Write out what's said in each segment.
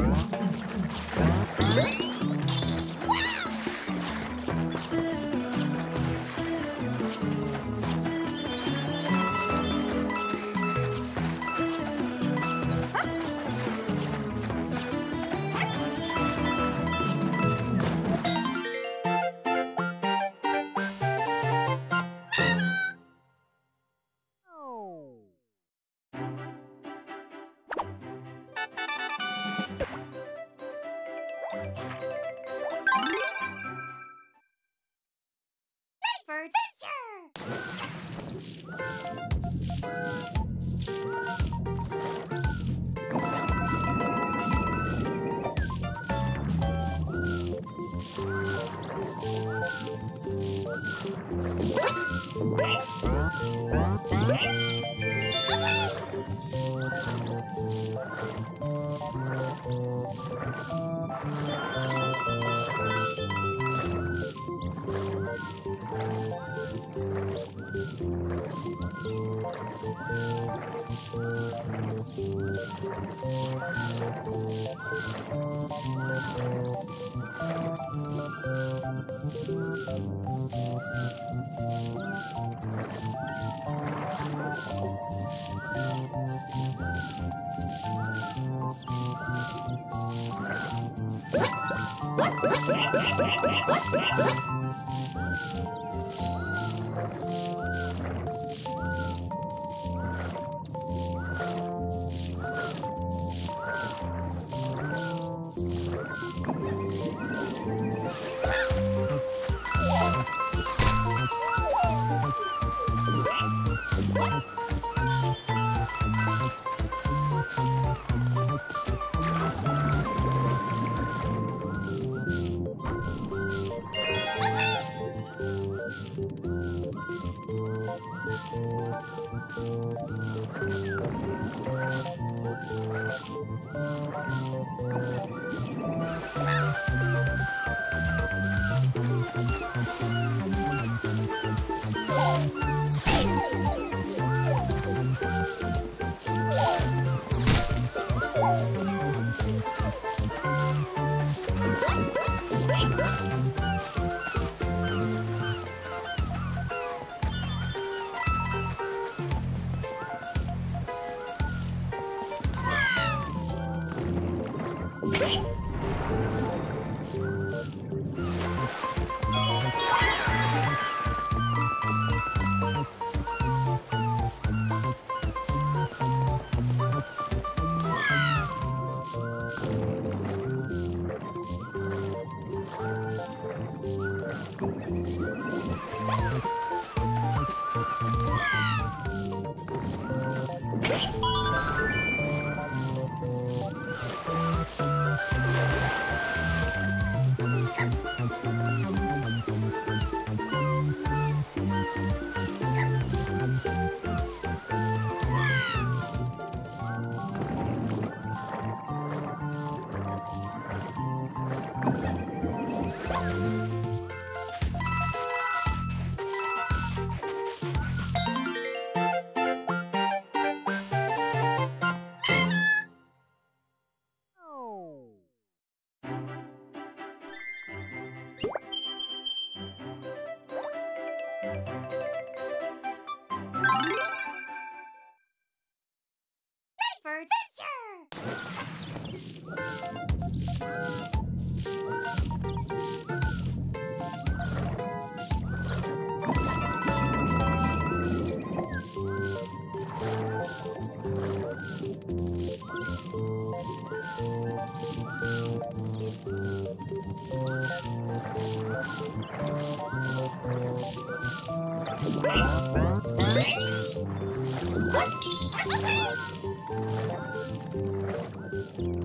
for What? What?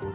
Thank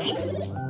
for adventure!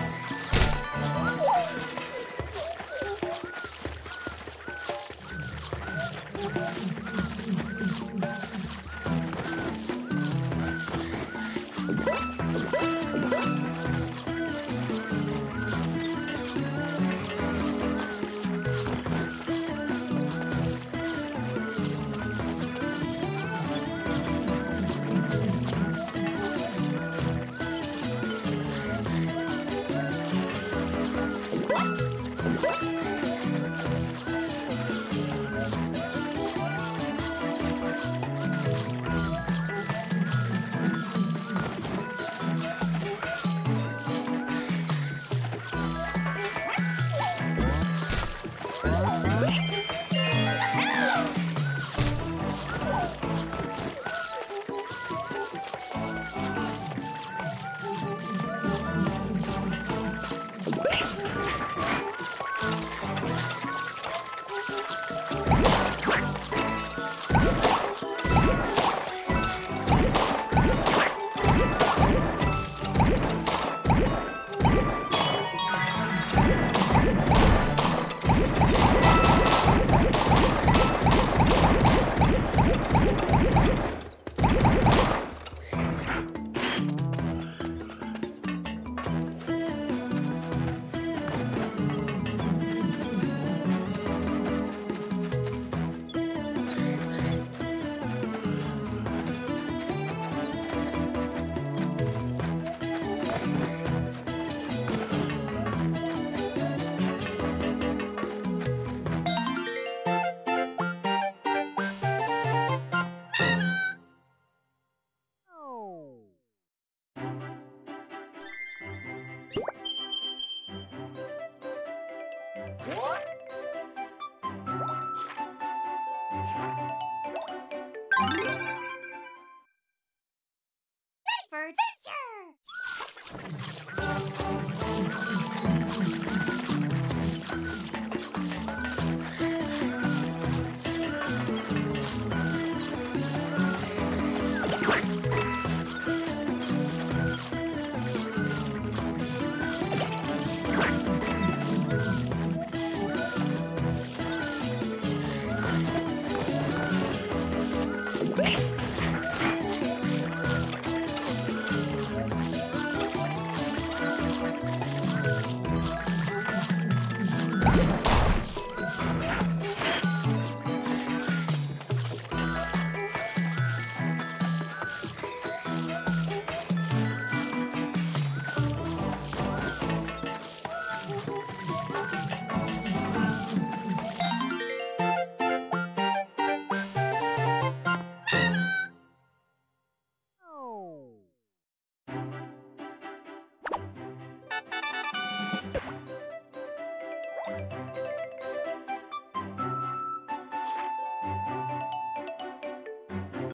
Whoa!